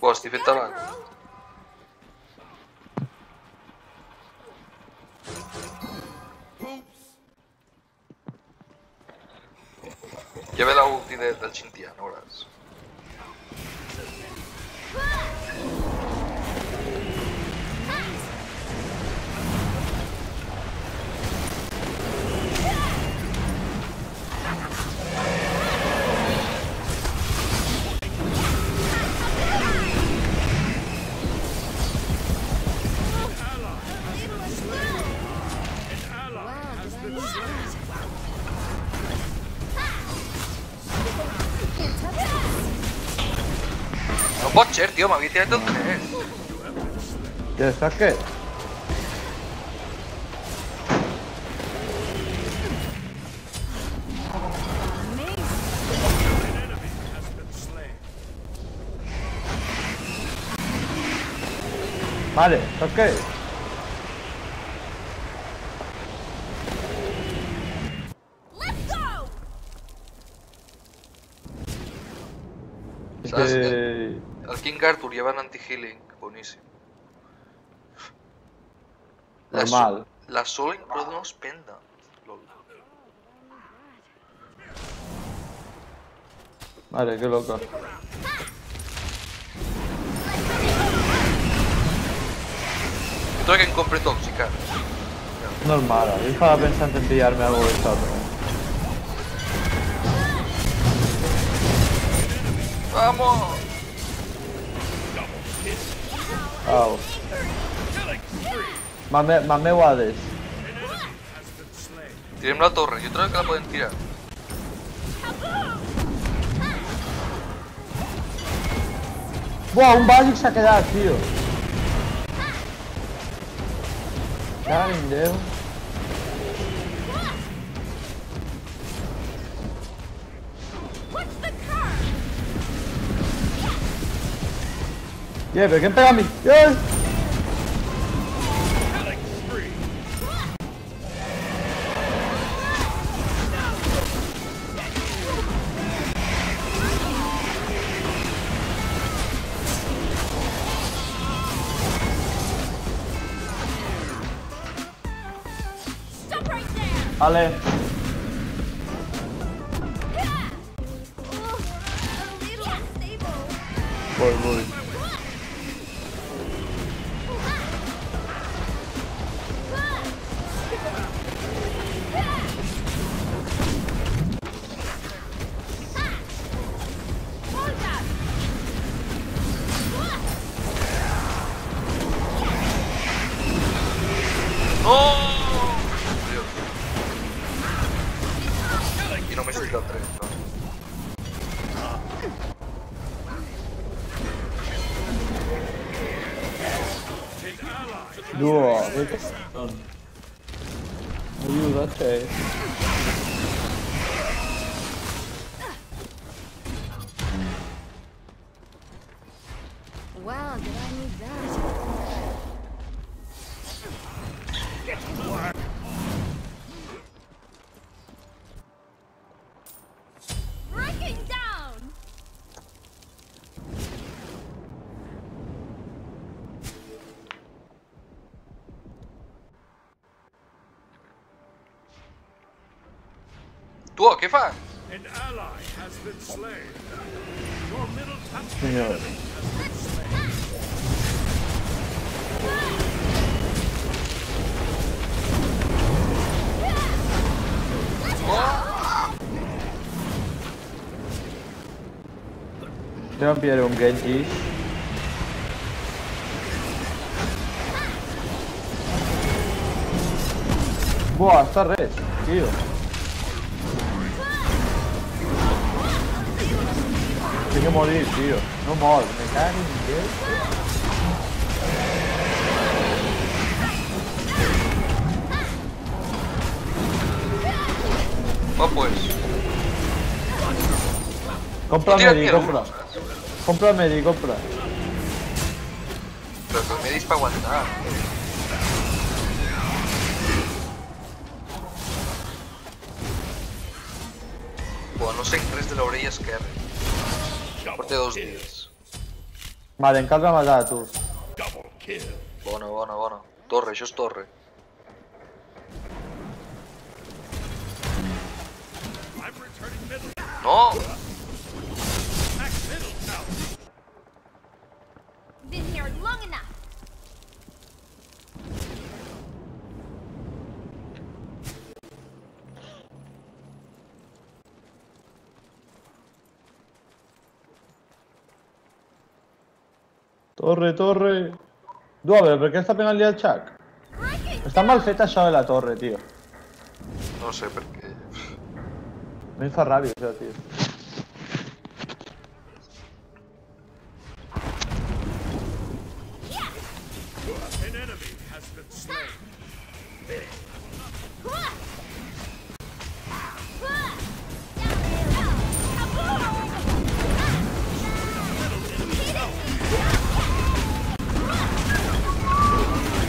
Buah, estic fent tabac. Ja ve la ulti de, del Xintia, no veuràs. Ser, tio, m'havia tirat el 3. ¿Ya estás qué? Vale, ¿estás Que... que el King Arthur lleva en anti-healing, boníssim. La Normal. So- La Soul no es penda. Lol. Vale, qué loco. Esto que compre tòxica. Normal, yo estaba pensando en pillarme algo de esto. Vamos! Au. Mame, mame Wades. Tirem la torre, jo trobo que la podem tirar. Buah, un Basic se ha quedado, tío. Cago Yeah, they're gonna peg on me. Yeah. Ale. Duo, perché... Aiuto a te. Tu, què fas? An ally has been slain. Your middle tower Señor. Te voy a pillar un Genji. Buah, está red, tío. Tiene que morir, tío. No mor, me cago en Dios. Va, pues. Compra Medi, compra. Compra Medi, compra. Que el medi és per aguantar. Buah, no sé res de l'orella esquerra. Porta dos dies. Vale, en casa matar tu. Buono, buono, buono. Torre, yo es torre. ¡No! Been here long enough. Torre, torre. Due, però perché sta appena lì al Chuck? Sta mal fetta això de la torre, tio. No sé perché. Mi fa rabbia això, tio.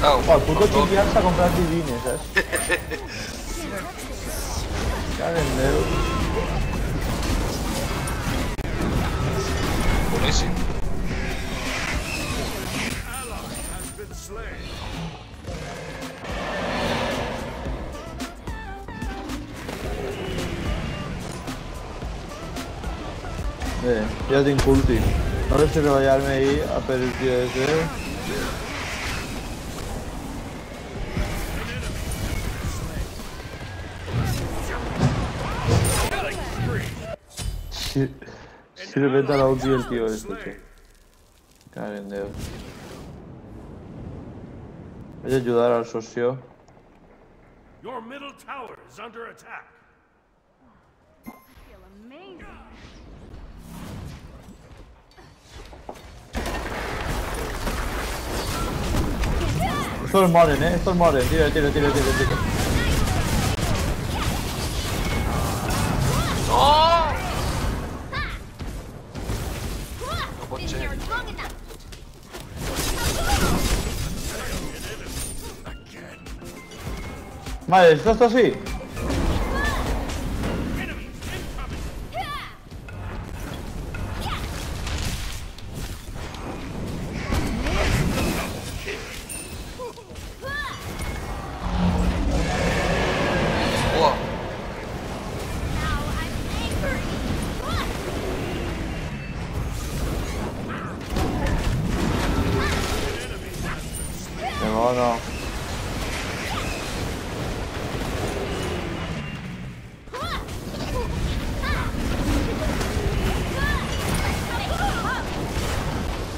Oh, el puto s'ha comprat divines, has been slain. Bé, ja tinc ulti. No sé si treballar-me ahir a per el tio ese. Si, si reventa la ulti del tio este, tio. Caga en. Vaig a ajudar al socio. Your middle tower is under attack. Estos moren, eh. Estos moren. Tira, tira, tira, tira, tira. ¡No! Vale, esto está así.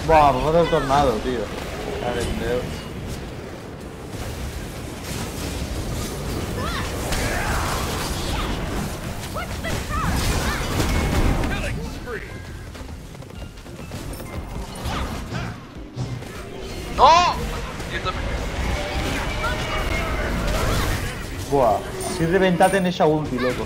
Buah, me mata el tornado, tío. Spree. ¡No! Buah, si reventate en esa ulti, loco.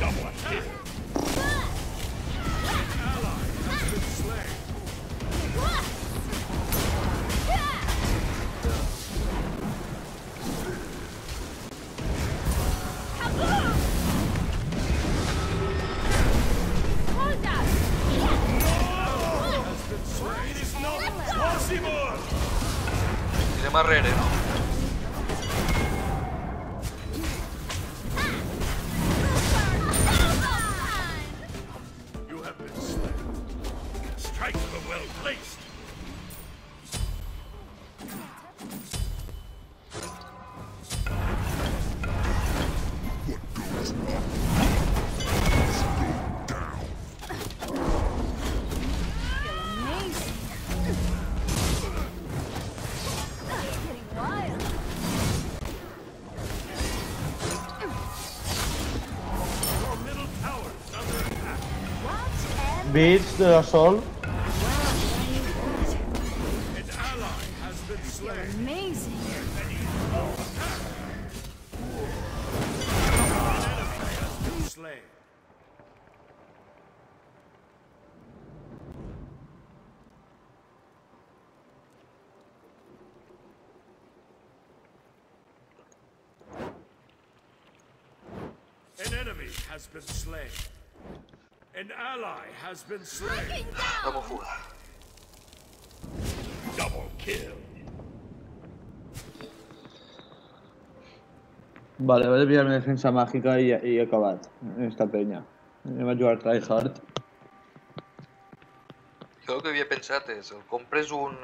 Rere, ¿no? Watch and Beats de la Sol. Has been slain. Fuera. Double kill. Vale, voy a pillar mi defensa mágica y, y en esta peña. Anem a jugar tryhard. El que havia pensat és, el compres un,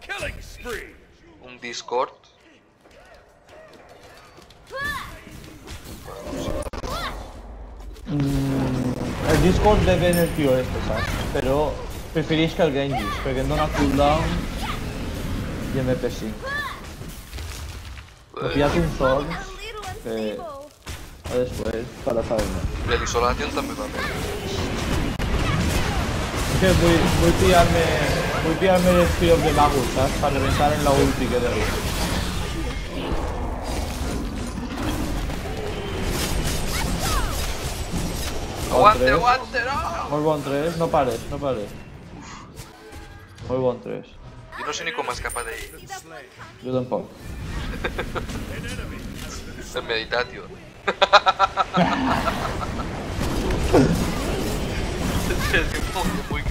Killing spree. un Discord Mm, el Discord depèn del tio este, saps? Però prefereix que el Genjis, perquè em dona cooldown i MP5. He pillat A sons little que a després para saber-me. i l'Isolation també va bé. Que vull, vull pillar-me vull pillar-me el of the Magus, saps? Per reventar en la ulti que deu. Aguante, tres. aguante, no! Molt bon 3, no pares, no pares. Molt bon 3. Jo no sé ni com escapar d'ell. Slain. Jo tampoc. An enemy has been El Meditatio. és que que Voy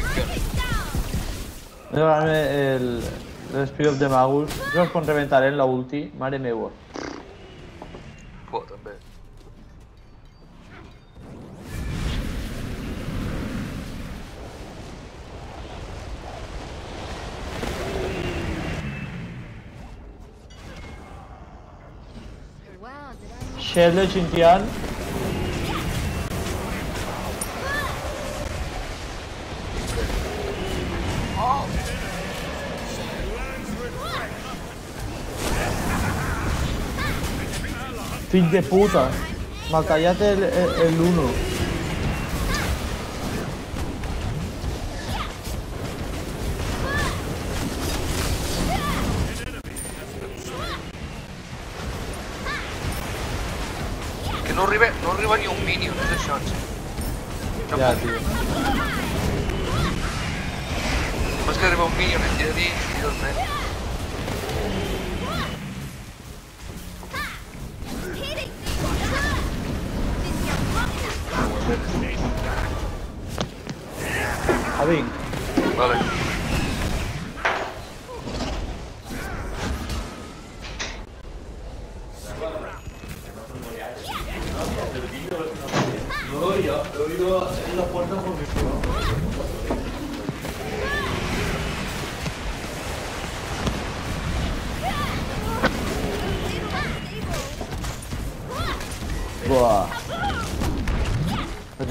a llevarme el, el Spear of the Magus. Yo con reventar en la ulti, madre meva. Fua, també. Şehirler için diyen Fin de puta. Macallate el 1. Que no arriba, no arriba ni un minion, és això. No puc. tio. Només que arriba un minion, tira dins i el nen. Hitting me. A vinc.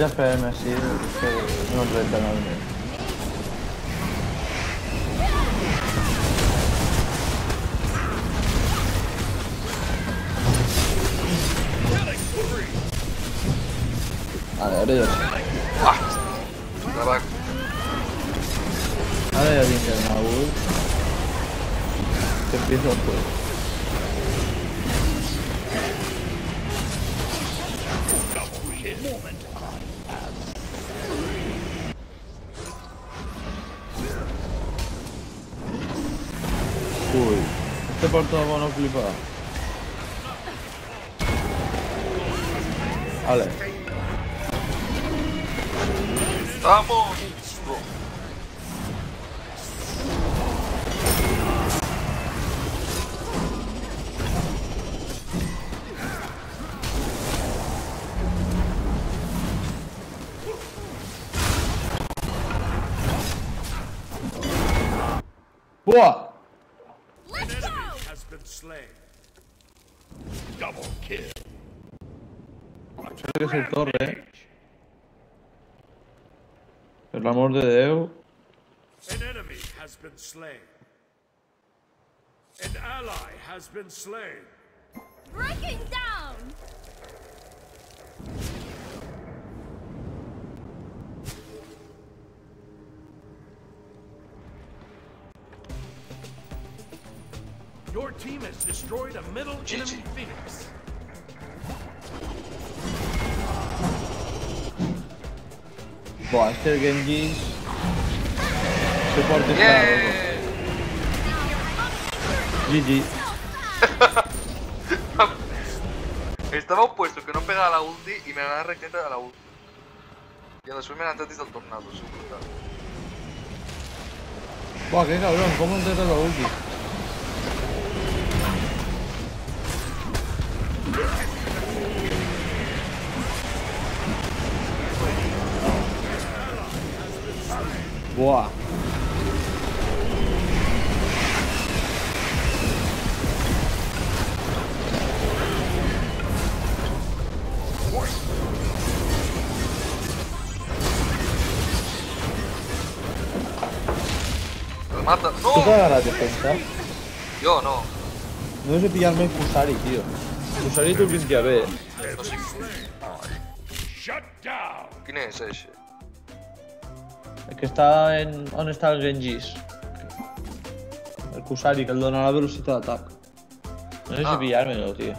Ya esperarme así, que no nada. Vale, ahora ya. Ah! Ahora ya el Maul. Que empieza el juego. Este porto mono flipa. Vale, ¡Vamos! Slain. Double kill. Creo que es el torre, eh. Per l'amor de Déu. An enemy has been slain. An ally has been slain. Breaking down. Your team has destroyed a middle GG. enemy phoenix. Buah, es que el Genji... Se porta Yeah! GG. Estaba un puesto que no pegaba la ulti y me la da receta a la ulti. Y después me la antes del tornado, es brutal. Buah, qué cabrón, ¿cómo entra la ulti? Buah. Me mata. ¿Tú te ¡No! agarras defensa? Yo no. No sé pillarme el Kusari, tío. Shut down. quién es ese. El que está en... On està el Genjis? El Kusari, que el dona la velocitat d'atac. No sé Ah. si pillar-me-lo, tío.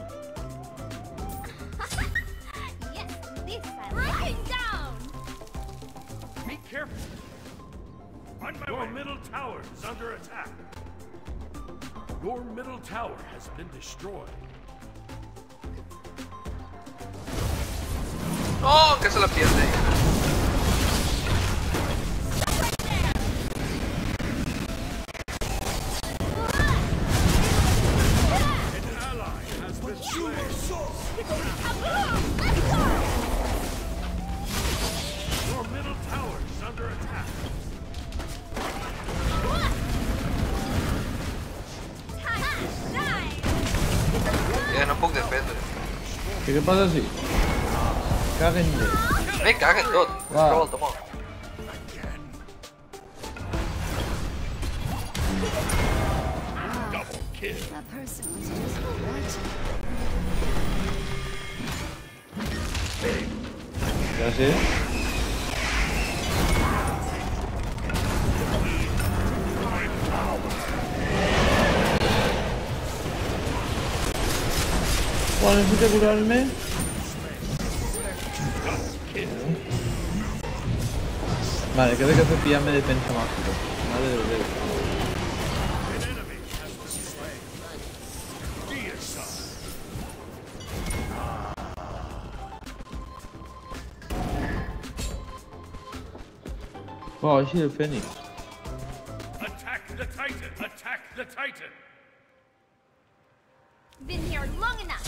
Your middle tower is under attack. Your middle tower has been destroyed. ¡No! Que se la pierde. An ally has person was just wretched. Ja sé. Bueno, necesito curarme. Vale, creo que hace pillarme defensa mágico. Madre de Dios. Wow, he sido el Fénix. Attack the Titan. Attack the Titan. Been here long enough.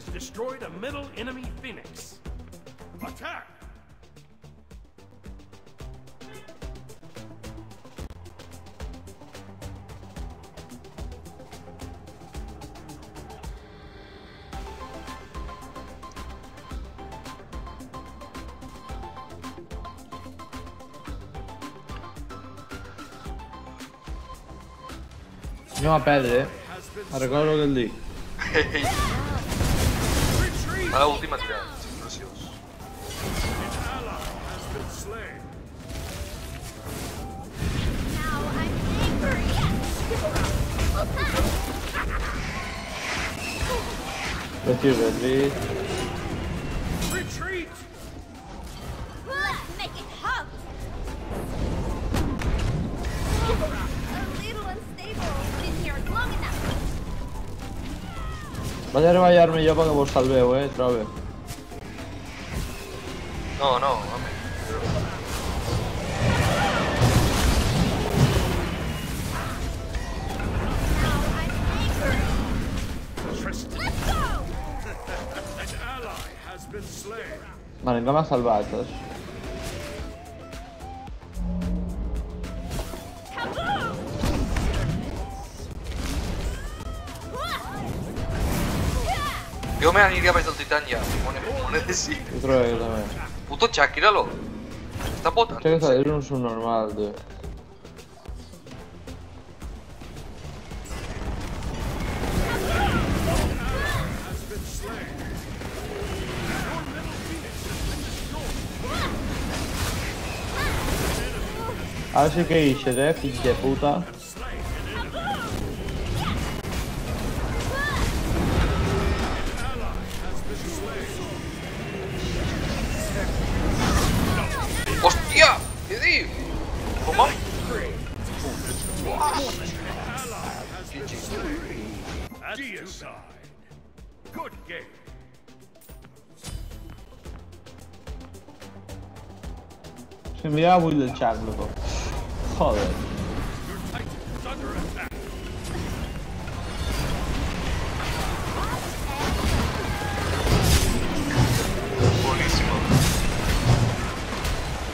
Has destroyed a middle enemy Phoenix. Attack! Andiamo a perdere. Ma ricordo che lì. Retreat! A la última tirada. Precioso. An ally has Vaig a reballar-me jo perquè vos salveu, eh, trobe. No, no, mami. Now I'm angry. Tristan. Let's go. També. Puto Chuck, míralo. Está potando. Crec que és un subnormal, tio. Has been slain. Your middle Phoenix has been destroyed. Ara sí que ixes, eh, fill de puta. Se envía a build el chat, loco. Joder. Your titan is under attack. Buenísimo.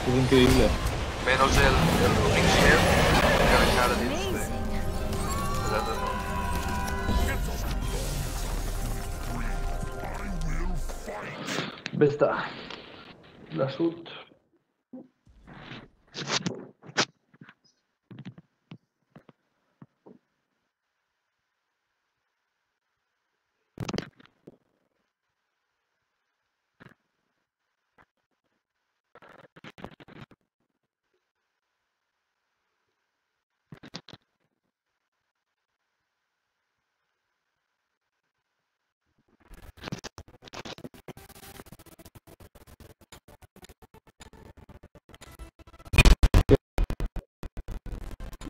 Es increíble. Menos el, el running share. Que le cara de este. La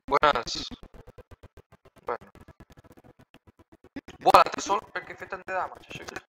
Buenas. Bueno. Buona, te sol perché fai tante damage.